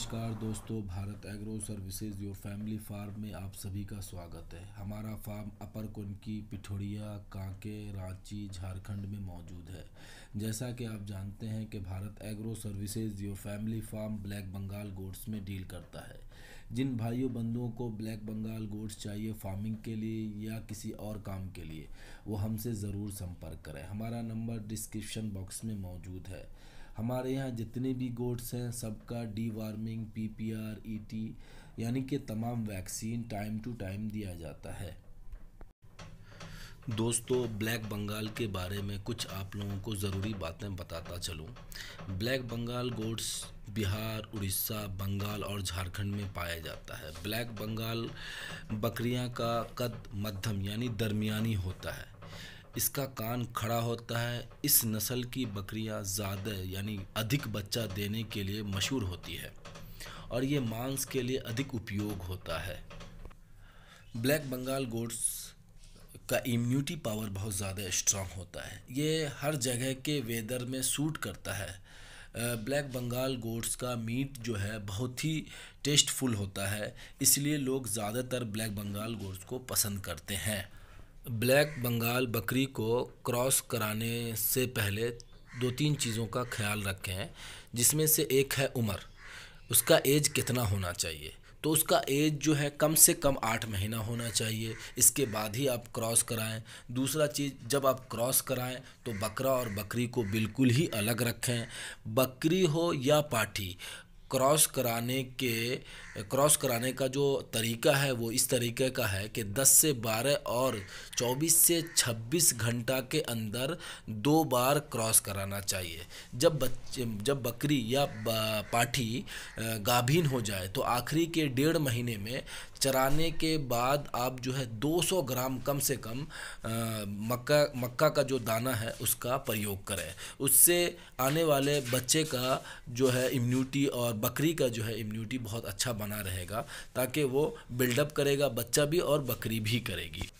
दोस्तों, Bharat agro services your family farm में आप सभी का स्वागत है। हमारा फार्म अपर कुनकी पिठोड़िया कांके, रांची, झारखंड में मौजूद है। जैसा कि आप जानते हैं कि Bharat agro services your family farm black Bengal goats में डील करता है। जिन भाइयों बंधुओं को ब्लैक बंगाल गोड्स चाहिए फ़ार्मिंग के लिए या किसी और काम के लिए, वो हमसे ज़रूर संपर्क करें। हमारा नंबर डिस्क्रिप्शन बॉक्स में मौजूद है। हमारे यहाँ जितने भी गोड्स हैं, सबका deworming P P R E T यानी कि तमाम वैक्सीन टाइम टू टाइम दिया जाता है। दोस्तों ब्लैक बंगाल के बारे में कुछ आप लोगों को ज़रूरी बातें बताता चलूँ। ब्लैक बंगाल गोड्स बिहार, उड़ीसा, बंगाल और झारखंड में पाया जाता है। ब्लैक बंगाल बकरियाँ का कद मध्यम, यानी दरमियानी होता है। इसका कान खड़ा होता है। इस नस्ल की बकरियाँ ज़्यादा यानी अधिक बच्चा देने के लिए मशहूर होती है और ये मांस के लिए अधिक उपयोग होता है। ब्लैक बंगाल गोड्स का इम्यूनिटी पावर बहुत ज़्यादा स्ट्रांग होता है। ये हर जगह के वेदर में सूट करता है। ब्लैक बंगाल गोड्स का मीट जो है बहुत ही टेस्टफुल होता है। इसलिए लोग ज़्यादातर ब्लैक बंगाल गोड्स को पसंद करते हैं। ब्लैक बंगाल बकरी को क्रॉस कराने से पहले दो तीन चीज़ों का ख्याल रखें, जिसमें से एक है उम्र। उसका एज कितना होना चाहिए? तो उसका एज जो है कम से कम आठ महीना होना चाहिए। इसके बाद ही आप क्रॉस कराएँ। दूसरा चीज़, जब आप क्रॉस कराएँ तो बकरा और बकरी को बिल्कुल ही अलग रखें। बकरी हो या पाठी क्रॉस कराने के, क्रॉस कराने का जो तरीका है, वो इस तरीके का है कि 10 से 12 और 24 से 26 घंटा के अंदर दो बार क्रॉस कराना चाहिए। जब बच्चे, जब बकरी या पाठी गाभीन हो जाए तो आखिरी के डेढ़ महीने में चराने के बाद आप जो है 200 ग्राम कम से कम मक्का मक्का का जो दाना है, उसका प्रयोग करें। उससे आने वाले बच्चे का जो है इम्यूनिटी और बकरी का जो है इम्यूनिटी बहुत अच्छा बना रहेगा, ताकि वो बिल्डअप करेगा, बच्चा भी और बकरी भी करेगी।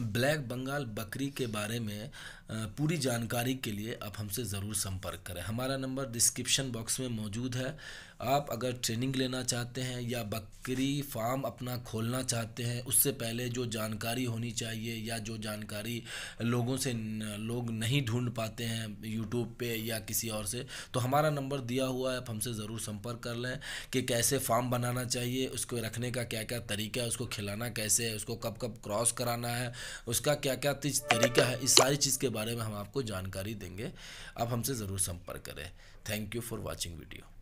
ब्लैक बंगाल बकरी के बारे में पूरी जानकारी के लिए आप हमसे ज़रूर संपर्क करें। हमारा नंबर डिस्क्रिप्शन बॉक्स में मौजूद है। आप अगर ट्रेनिंग लेना चाहते हैं या बकरी फार्म अपना खोलना चाहते हैं, उससे पहले जो जानकारी होनी चाहिए या जो जानकारी लोगों से लोग नहीं ढूंढ पाते हैं यूट्यूब पे या किसी और से तो हमारा नंबर दिया हुआ है। आप हमसे ज़रूर संपर्क कर लें कि कैसे फार्म बनाना चाहिए, उसको रखने का क्या क्या तरीका है, उसको खिलाना कैसे है, उसको कब कब क्रॉस कराना है, उसका क्या क्या तरीका है, इस सारी चीज़ के बारे में हम आपको जानकारी देंगे। आप हमसे ज़रूर संपर्क करें। Thank you for watching video